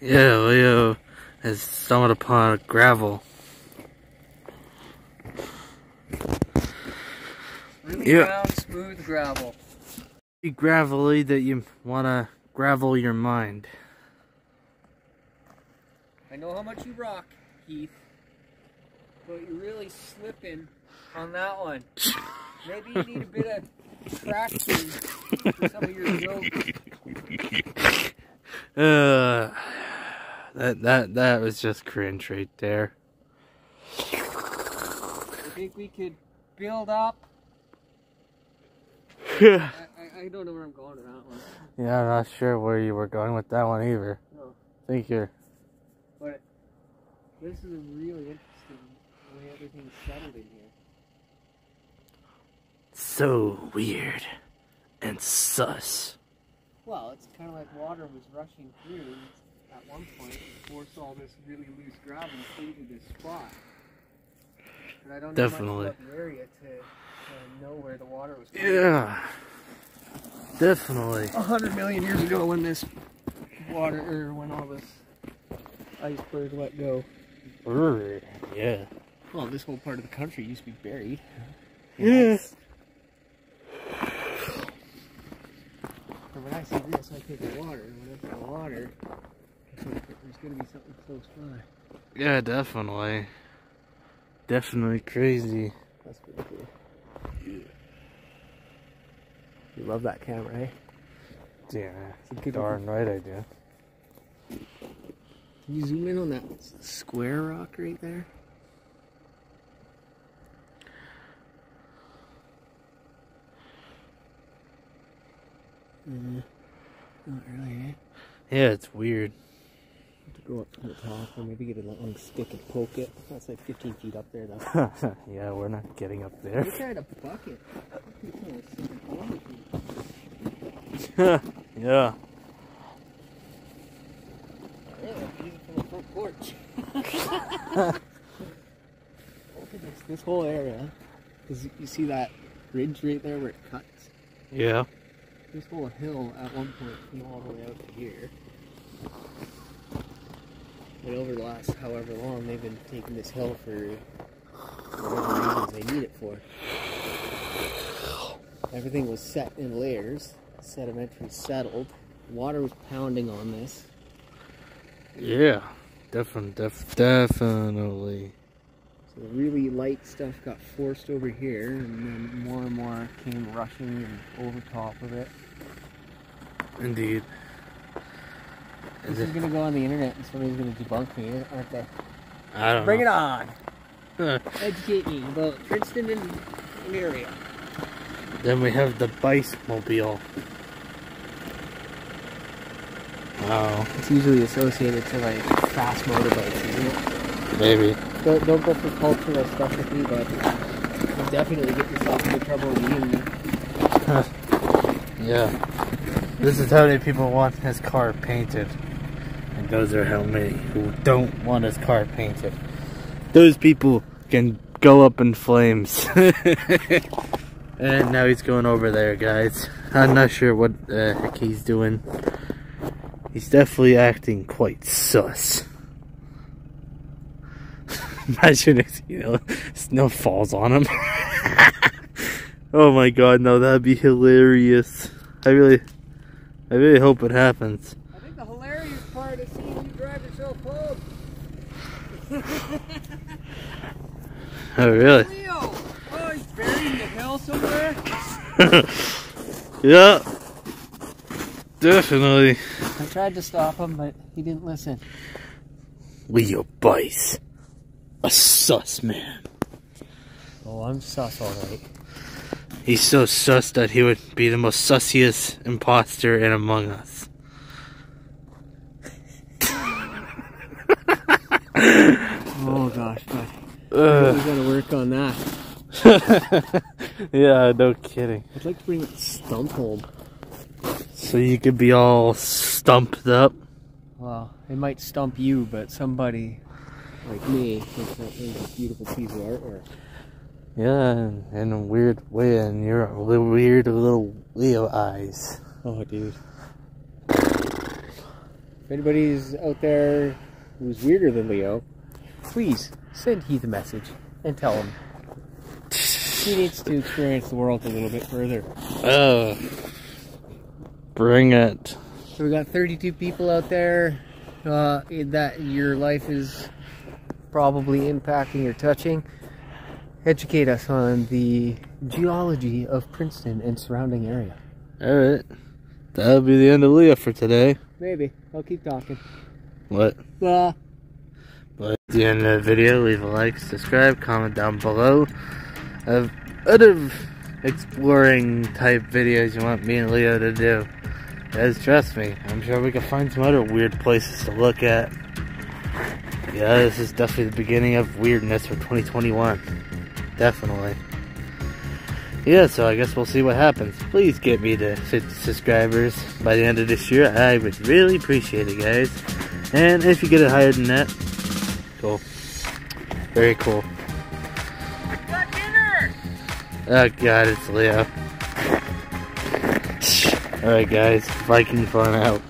Yeah, Leo has stumbled upon gravel. Really Yeah. round, smooth gravel. Be gravelly that you wanna gravel your mind. I know how much you rock, Keith, but you're really slipping on that one. Maybe you need a bit of traction for some of your jokes. Uh, that that that was just cringe right there. I think we could build up. yeah, I, I, I don't know where I'm going with that one. Yeah, I'm not sure where you were going with that one either. No. I think you're. But this is a really interesting way everything's settled in here. so weird and sus. Well, it's kind of like water was rushing through at one point and forced all this really loose gravel into this spot. But I don't Definitely. about the area to, to know where the water was coming Yeah, definitely. A hundred million years ago when this water, or when all this iceberg let go. Yeah. Well, this whole part of the country used to be buried. Yeah. And when I see this, I think of water. And when I think of water, I think that there's going to be something close by. Yeah, definitely. Definitely crazy. That's pretty cool. You love that camera, eh? Yeah, It's a good darn right I do. Can you zoom in on that square rock right there? Mm, not really, eh? Yeah, it's weird. Have to go up to the top or maybe get a long stick and poke it. That's like 15 feet up there though. yeah, we're not getting up there. Look at a bucket. yeah. Yeah, use it from the front porch. Look at this, this whole area. Cause you see that ridge right there where it cuts? Yeah. This whole hill at one point came all the way out to here. And over the last however long, they've been taking this hill for whatever reasons they need it for. Everything was set in layers, sedimentary settled. Water was pounding on this. Yeah. Definitely, def- definitely. So the really light stuff got forced over here, and then more and more came rushing and over top of it. Indeed. This is gonna go on the internet, and somebody's gonna debunk me, aren't they? I don't Bring it know. on! on. Educate me about Princeton and area. then we have the Bice Mobile. Wow. It's usually associated to like fast motorbikes, isn't it? Maybe. Don't, don't go for cultural stuff with me, but you'll definitely get yourself into trouble with me. Yeah. This is how many people want his car painted. And those are how many who don't want his car painted. Those people can go up in flames. and now he's going over there, guys. I'm not sure what the heck he's doing. He's definitely acting quite sus. Imagine if, you know, snow falls on him. oh my god, no, that'd be hilarious. I really, I really hope it happens. I think the hilarious part is seeing you drive yourself home. Oh, really? Leo! Oh, he's buried in the hill somewhere? yeah. Definitely. I tried to stop him, but he didn't listen. Leo Bice. A sus man. Oh, I'm sus alright. He's so sus that he would be the most sussiest imposter in Among Us. Oh gosh, but we Ugh. gotta work on that. yeah, no kidding. I'd like to bring that stump home. So you could be all stumped up. Well, it might stump you, but somebody like me thinks that is a beautiful piece of artwork. Yeah, in, in a weird way, and your little weird little Leo eyes. Oh, dude. If anybody's out there who's weirder than Leo, please send Heath a message and tell him he needs to experience the world a little bit further. Oh, bring it. So we got 32 people out there uh, that your life is probably impacting or touching. Educate us on the geology of Princeton and surrounding area. Alright. That'll be the end of Leo for today. Maybe. I'll keep talking. What? Blah. But at the end of the video, leave a like, subscribe, comment down below of other exploring type videos you want me and Leo to do. Guys, trust me, I'm sure we can find some other weird places to look at. Yeah, this is definitely the beginning of weirdness for 2021. Definitely. Yeah, so I guess we'll see what happens. Please get me to 50 subscribers by the end of this year. I would really appreciate it, guys. And if you get it higher than that, cool. Very cool. Oh god, it's Leo. Alright guys, Viking fun out.